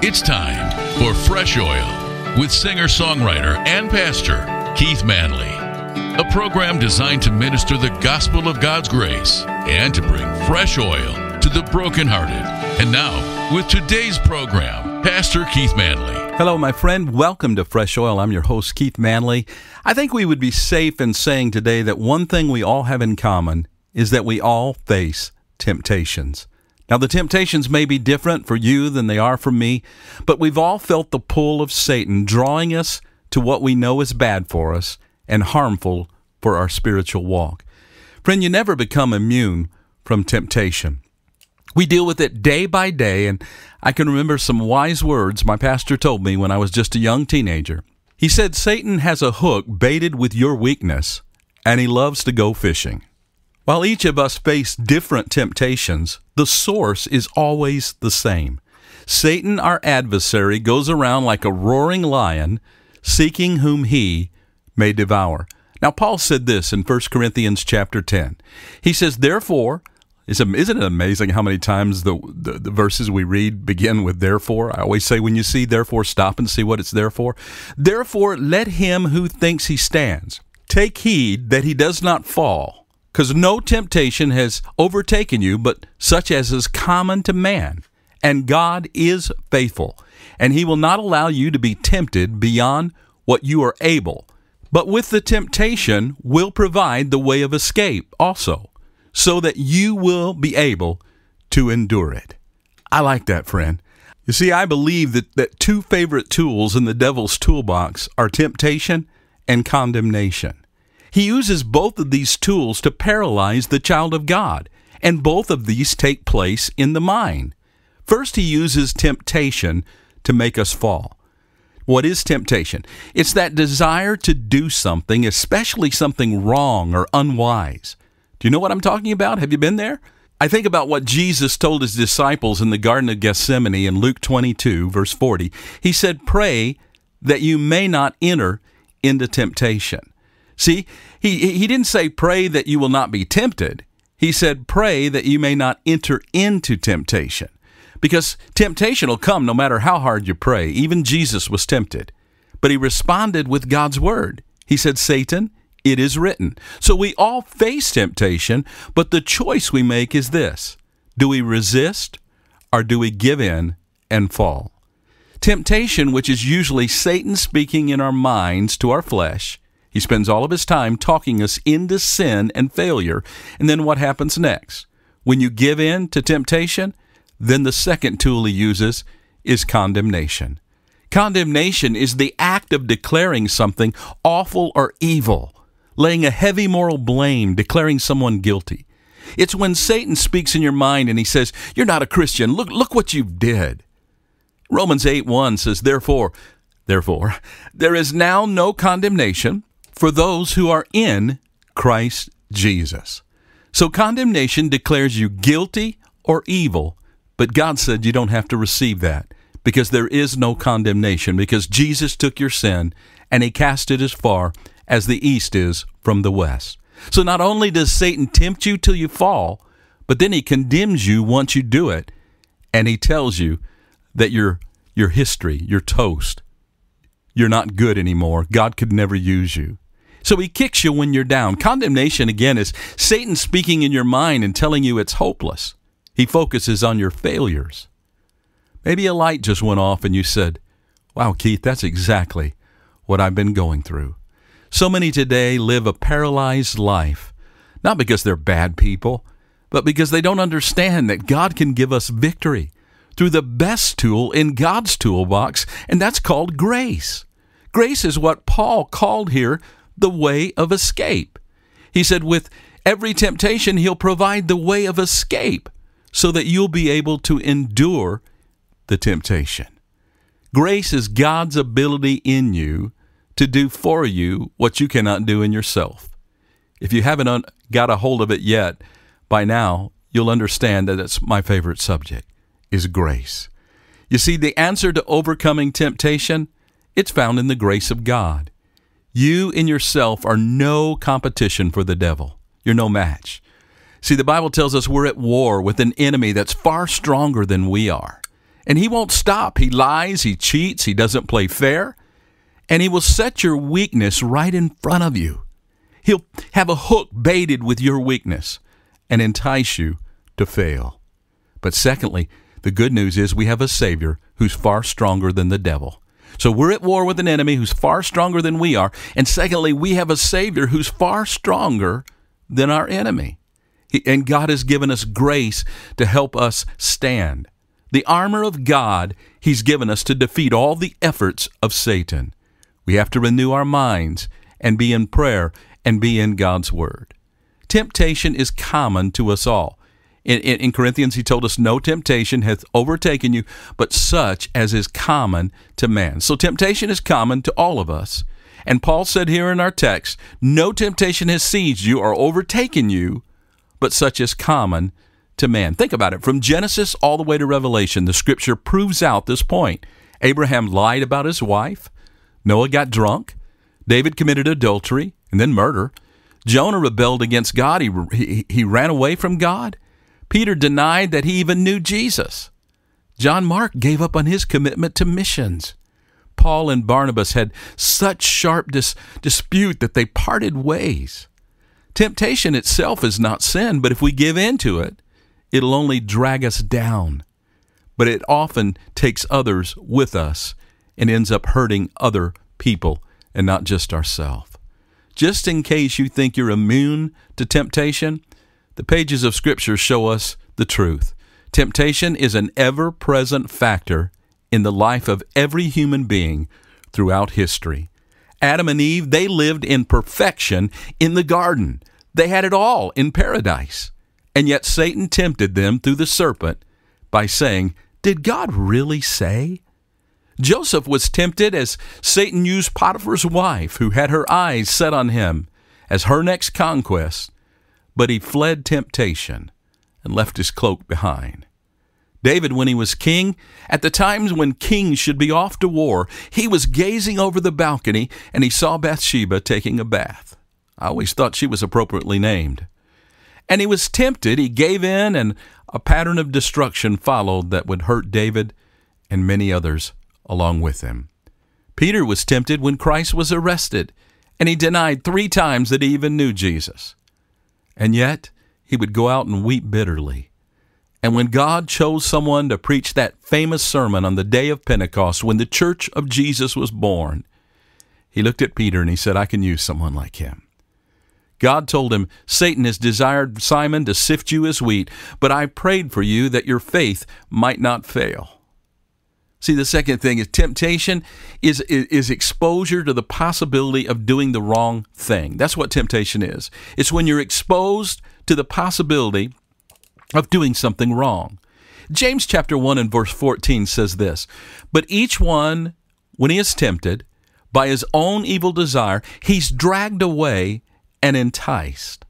It's time for Fresh Oil with singer songwriter and pastor Keith Manley. A program designed to minister the gospel of God's grace and to bring fresh oil to the brokenhearted. And now, with today's program, Pastor Keith Manley. Hello, my friend. Welcome to Fresh Oil. I'm your host, Keith Manley. I think we would be safe in saying today that one thing we all have in common is that we all face temptations. Now, the temptations may be different for you than they are for me, but we've all felt the pull of Satan drawing us to what we know is bad for us and harmful for our spiritual walk. Friend, you never become immune from temptation. We deal with it day by day, and I can remember some wise words my pastor told me when I was just a young teenager. He said, Satan has a hook baited with your weakness, and he loves to go fishing. While each of us face different temptations, the source is always the same. Satan, our adversary, goes around like a roaring lion, seeking whom he may devour. Now, Paul said this in 1 Corinthians chapter 10. He says, Therefore, isn't it amazing how many times the, the, the, verses we read begin with therefore? I always say, when you see therefore, stop and see what it's there for. Therefore, let him who thinks he stands take heed that he does not fall. Because no temptation has overtaken you but such as is common to man. And God is faithful, and He will not allow you to be tempted beyond what you are able. But with the temptation, will provide the way of escape also, so that you will be able to endure it. I like that, friend. You see, I believe that, that two favorite tools in the devil's toolbox are temptation and condemnation. He uses both of these tools to paralyze the child of God, and both of these take place in the mind. First, he uses temptation to make us fall. What is temptation? It's that desire to do something, especially something wrong or unwise. Do you know what I'm talking about? Have you been there? I think about what Jesus told his disciples in the Garden of Gethsemane in Luke 22, verse 40. He said, Pray that you may not enter into temptation. See, he, he didn't say pray that you will not be tempted. He said pray that you may not enter into temptation. Because temptation will come no matter how hard you pray. Even Jesus was tempted. But he responded with God's word. He said, Satan, it is written. So we all face temptation, but the choice we make is this do we resist or do we give in and fall? Temptation, which is usually Satan speaking in our minds to our flesh, he spends all of his time talking us into sin and failure. And then what happens next? When you give in to temptation, then the second tool he uses is condemnation. Condemnation is the act of declaring something awful or evil, laying a heavy moral blame, declaring someone guilty. It's when Satan speaks in your mind and he says, You're not a Christian. Look, look what you did. Romans 8 1 says, Therefore, therefore, there is now no condemnation for those who are in Christ Jesus. So condemnation declares you guilty or evil, but God said you don't have to receive that because there is no condemnation because Jesus took your sin and he cast it as far as the east is from the west. So not only does Satan tempt you till you fall, but then he condemns you once you do it and he tells you that your your history, your toast, you're not good anymore. God could never use you. So he kicks you when you're down. Condemnation, again, is Satan speaking in your mind and telling you it's hopeless. He focuses on your failures. Maybe a light just went off and you said, Wow, Keith, that's exactly what I've been going through. So many today live a paralyzed life, not because they're bad people, but because they don't understand that God can give us victory through the best tool in God's toolbox, and that's called grace. Grace is what Paul called here the way of escape. He said, with every temptation, He'll provide the way of escape so that you'll be able to endure the temptation. Grace is God's ability in you to do for you what you cannot do in yourself. If you haven't got a hold of it yet, by now you'll understand that it's my favorite subject is grace. You see, the answer to overcoming temptation, it's found in the grace of God. You in yourself are no competition for the devil. You're no match. See, the Bible tells us we're at war with an enemy that's far stronger than we are. And he won't stop. He lies, he cheats, he doesn't play fair, and he will set your weakness right in front of you. He'll have a hook baited with your weakness and entice you to fail. But secondly, the good news is we have a Savior who's far stronger than the devil. So we're at war with an enemy who's far stronger than we are. And secondly, we have a Savior who's far stronger than our enemy. And God has given us grace to help us stand. The armor of God He's given us to defeat all the efforts of Satan. We have to renew our minds and be in prayer and be in God's Word. Temptation is common to us all. In, in, in, Corinthians, he told us, No temptation hath overtaken you, but such as is common to man. So temptation is common to all of us. And Paul said here in our text, No temptation has seized you or overtaken you, but such is common to man. Think about it. From Genesis all the way to Revelation, the scripture proves out this point. Abraham lied about his wife. Noah got drunk. David committed adultery and then murder. Jonah rebelled against God. He, he, he ran away from God. Peter denied that he even knew Jesus. John Mark gave up on his commitment to missions. Paul and Barnabas had such sharp dis- dispute that they parted ways. Temptation itself is not sin, but if we give in to it, it'll only drag us down. But it often takes others with us and ends up hurting other people and not just ourselves. Just in case you think you're immune to temptation, the pages of Scripture show us the truth. Temptation is an ever present factor in the life of every human being throughout history. Adam and Eve, they lived in perfection in the garden. They had it all in paradise. And yet Satan tempted them through the serpent by saying, Did God really say? Joseph was tempted as Satan used Potiphar's wife, who had her eyes set on him, as her next conquest but he fled temptation and left his cloak behind. David, when he was king, at the times when kings should be off to war, he was gazing over the balcony and he saw Bathsheba taking a bath. I always thought she was appropriately named. And he was tempted, he gave in, and a pattern of destruction followed that would hurt David and many others along with him. Peter was tempted when Christ was arrested, and he denied three times that he even knew Jesus. And yet, he would go out and weep bitterly. And when God chose someone to preach that famous sermon on the day of Pentecost, when the church of Jesus was born, he looked at Peter and he said, I can use someone like him. God told him, Satan has desired Simon to sift you as wheat, but I prayed for you that your faith might not fail. See, the second thing is temptation is, is, is, exposure to the possibility of doing the wrong thing. That's what temptation is. It's when you're exposed to the possibility of doing something wrong. James chapter 1 and verse 14 says this But each one, when he is tempted by his own evil desire, he's dragged away and enticed.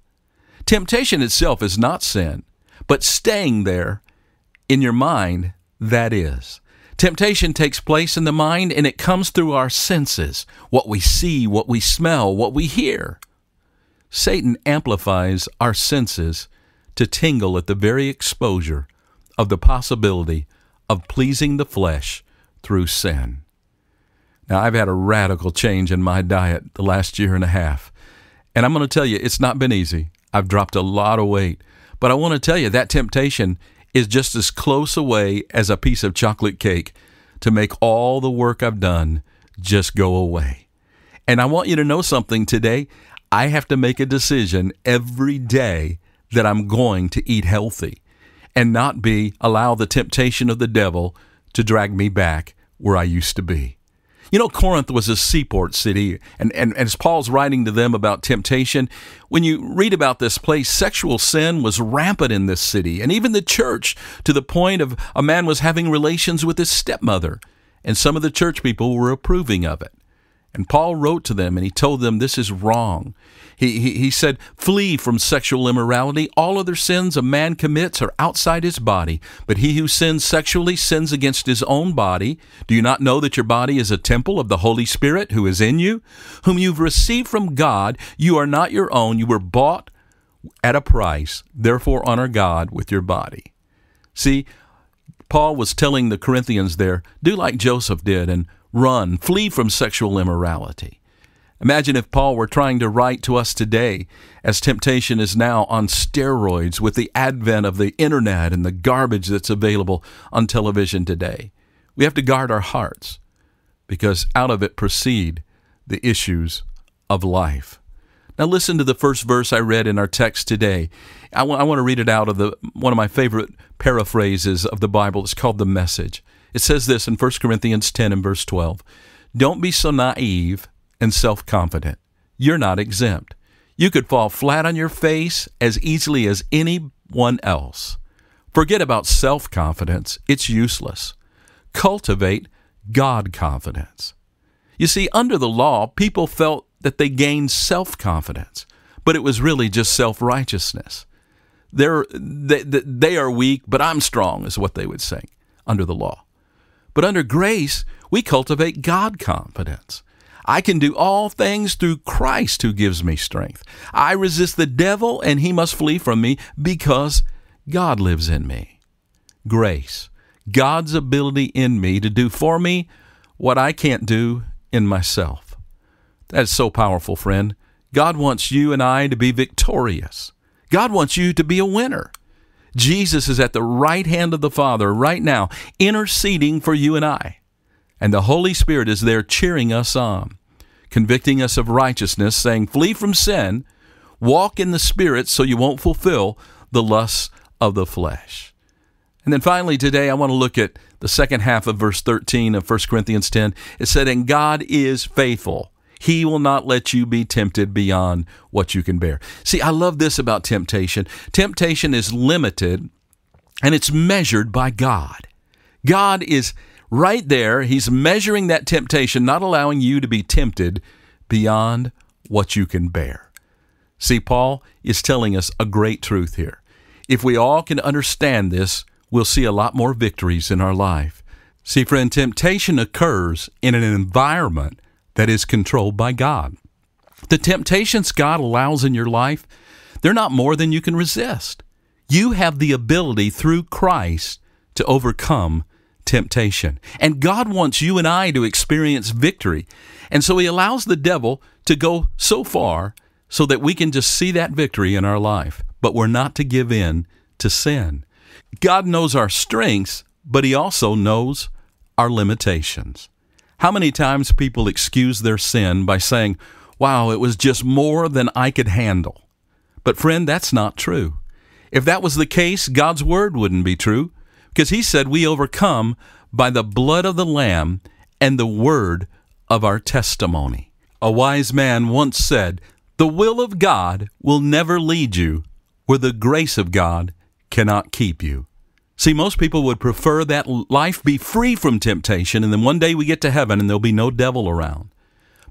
Temptation itself is not sin, but staying there in your mind, that is. Temptation takes place in the mind and it comes through our senses what we see, what we smell, what we hear. Satan amplifies our senses to tingle at the very exposure of the possibility of pleasing the flesh through sin. Now, I've had a radical change in my diet the last year and a half. And I'm going to tell you, it's not been easy. I've dropped a lot of weight. But I want to tell you that temptation is just as close away as a piece of chocolate cake to make all the work I've done just go away. And I want you to know something today. I have to make a decision every day that I'm going to eat healthy and not be allow the temptation of the devil to drag me back where I used to be. You know, Corinth was a seaport city, and, and, and as Paul's writing to them about temptation, when you read about this place, sexual sin was rampant in this city, and even the church, to the point of a man was having relations with his stepmother, and some of the church people were approving of it. And Paul wrote to them and he told them this is wrong. He, he, he said, Flee from sexual immorality. All other sins a man commits are outside his body, but he who sins sexually sins against his own body. Do you not know that your body is a temple of the Holy Spirit who is in you, whom you've received from God? You are not your own. You were bought at a price. Therefore, honor God with your body. See, Paul was telling the Corinthians there, do like Joseph did and run, flee from sexual immorality. Imagine if Paul were trying to write to us today, as temptation is now on steroids with the advent of the internet and the garbage that's available on television today. We have to guard our hearts because out of it proceed the issues of life. Now listen to the first verse I read in our text today. I want, I want to read it out of the one of my favorite paraphrases of the Bible. It's called the Message. It says this in 1 Corinthians 10 and verse 12. Don't be so naive and self confident. You're not exempt. You could fall flat on your face as easily as anyone else. Forget about self confidence, it's useless. Cultivate God confidence. You see, under the law, people felt that they gained self confidence, but it was really just self righteousness. They're, they, they are weak, but I'm strong, is what they would say under the law. But under grace, we cultivate God confidence. I can do all things through Christ who gives me strength. I resist the devil and he must flee from me because God lives in me. Grace, God's ability in me to do for me what I can't do in myself. That's so powerful, friend. God wants you and I to be victorious. God wants you to be a winner. Jesus is at the right hand of the Father right now, interceding for you and I. And the Holy Spirit is there cheering us on convicting us of righteousness, saying, Flee from sin, walk in the Spirit so you won't fulfill the lusts of the flesh. And then finally, today, I want to look at the second half of verse 13 of 1 Corinthians 10. It said, And God is faithful. He will not let you be tempted beyond what you can bear. See, I love this about temptation. Temptation is limited and it's measured by God. God is right there, he's measuring that temptation, not allowing you to be tempted beyond what you can bear. See, Paul is telling us a great truth here. If we all can understand this, we'll see a lot more victories in our life. See, friend, temptation occurs in an environment that is controlled by God. The temptations God allows in your life, they're not more than you can resist. You have the ability through Christ to overcome temptation. And God wants you and I to experience victory. And so He allows the devil to go so far so that we can just see that victory in our life. But we're not to give in to sin. God knows our strengths, but He also knows our limitations. How many times people excuse their sin by saying, Wow, it was just more than I could handle. But, friend, that's not true. If that was the case, God's word wouldn't be true because he said we overcome by the blood of the Lamb and the word of our testimony. A wise man once said, The will of God will never lead you where the grace of God cannot keep you. See, most people would prefer that life be free from temptation, and then one day we get to heaven and there'll be no devil around.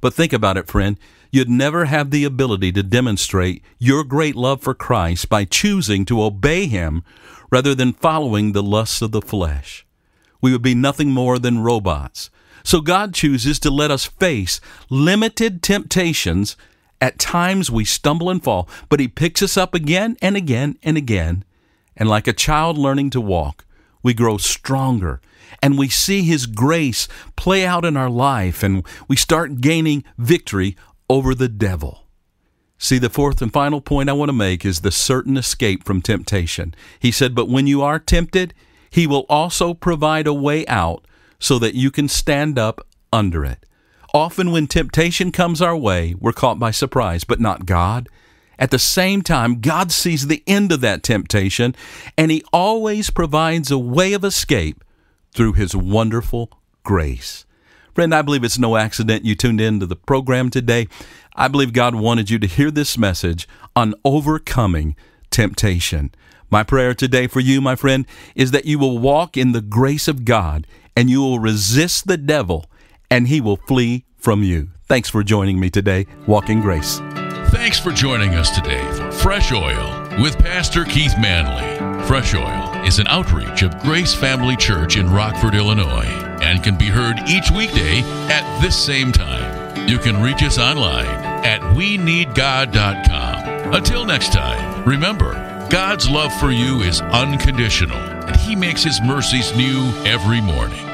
But think about it, friend. You'd never have the ability to demonstrate your great love for Christ by choosing to obey Him rather than following the lusts of the flesh. We would be nothing more than robots. So God chooses to let us face limited temptations. At times we stumble and fall, but He picks us up again and again and again. And like a child learning to walk, we grow stronger and we see His grace play out in our life and we start gaining victory over the devil. See, the fourth and final point I want to make is the certain escape from temptation. He said, But when you are tempted, He will also provide a way out so that you can stand up under it. Often, when temptation comes our way, we're caught by surprise, but not God. At the same time, God sees the end of that temptation, and He always provides a way of escape through His wonderful grace. Friend, I believe it's no accident you tuned in to the program today. I believe God wanted you to hear this message on overcoming temptation. My prayer today for you, my friend, is that you will walk in the grace of God and you will resist the devil and he will flee from you. Thanks for joining me today, Walk in Grace. Thanks for joining us today for Fresh Oil with Pastor Keith Manley. Fresh Oil is an outreach of Grace Family Church in Rockford, Illinois and can be heard each weekday at this same time. You can reach us online at we need god.com. Until next time, remember, God's love for you is unconditional and He makes His mercies new every morning.